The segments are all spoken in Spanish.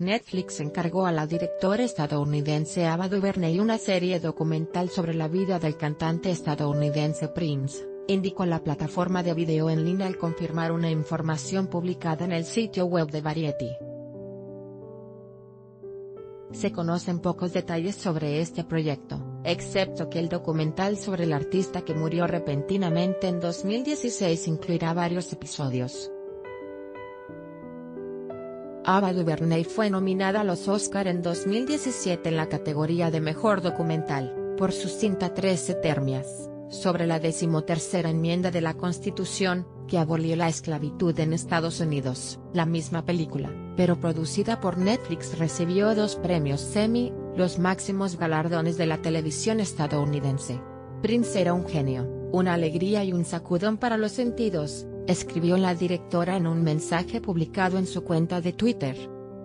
Netflix encargó a la directora estadounidense Ava DuVernay una serie documental sobre la vida del cantante estadounidense Prince, indicó la plataforma de video en línea al confirmar una información publicada en el sitio web de Variety. Se conocen pocos detalles sobre este proyecto, excepto que el documental sobre el artista que murió repentinamente en 2016 incluirá varios episodios. Ava DuVernay fue nominada a los Oscar en 2017 en la categoría de Mejor Documental, por su cinta Trece Termias, sobre la decimotercera enmienda de la Constitución, que abolió la esclavitud en Estados Unidos. La misma película, pero producida por Netflix recibió dos premios Emmy, los máximos galardones de la televisión estadounidense. Prince era un genio, una alegría y un sacudón para los sentidos, escribió la directora en un mensaje publicado en su cuenta de Twitter.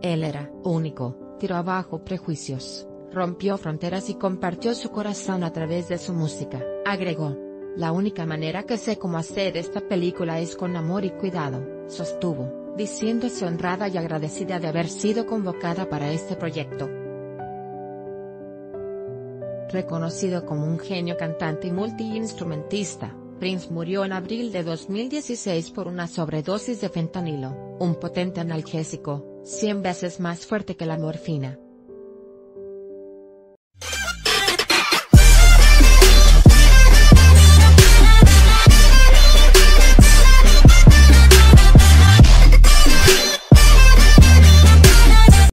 Él era único, tiró abajo prejuicios, rompió fronteras y compartió su corazón a través de su música, agregó. La única manera que sé cómo hacer esta película es con amor y cuidado, sostuvo, diciéndose honrada y agradecida de haber sido convocada para este proyecto. Reconocido como un genio cantante y multiinstrumentista, Prince murió en abril de 2016 por una sobredosis de fentanilo, un potente analgésico, 100 veces más fuerte que la morfina.